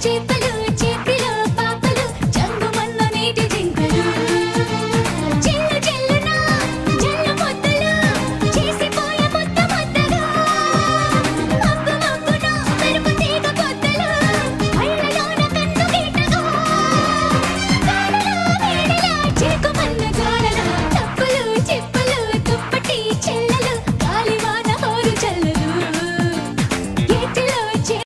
te